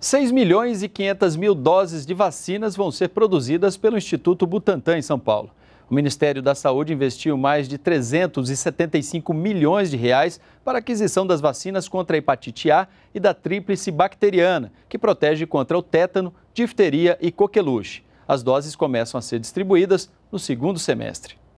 6 milhões e 500 mil doses de vacinas vão ser produzidas pelo Instituto Butantan em São Paulo. O Ministério da Saúde investiu mais de 375 milhões de reais para a aquisição das vacinas contra a hepatite A e da tríplice bacteriana, que protege contra o tétano, difteria e coqueluche. As doses começam a ser distribuídas no segundo semestre.